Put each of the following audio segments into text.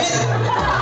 Yeah.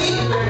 Thank you.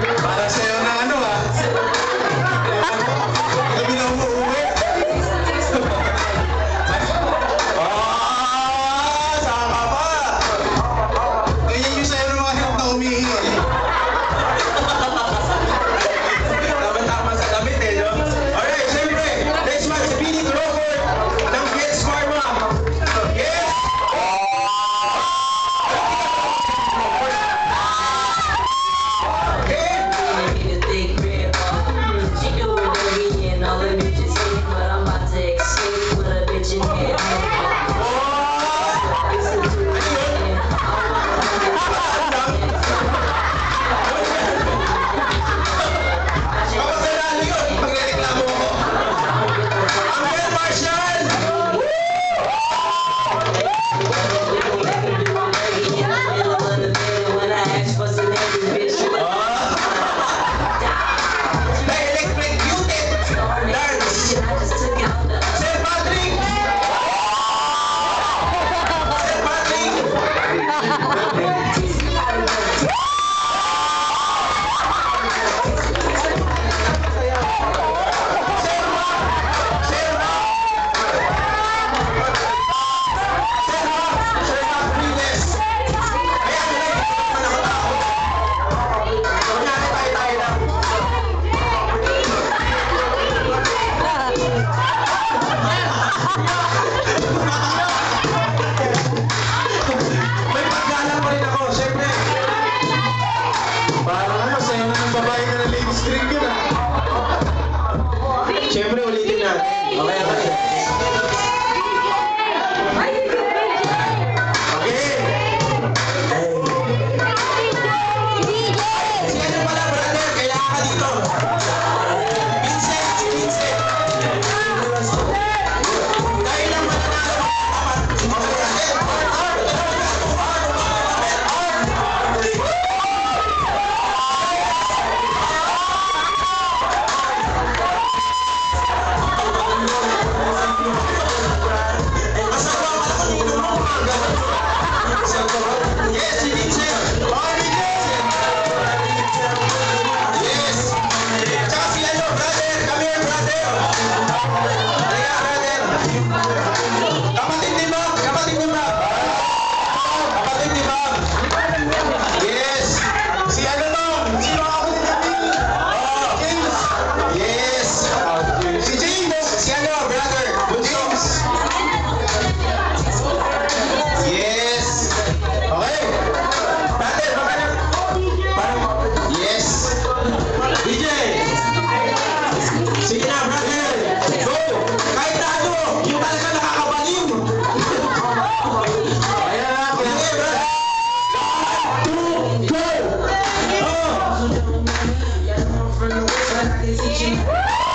Natin. Woo!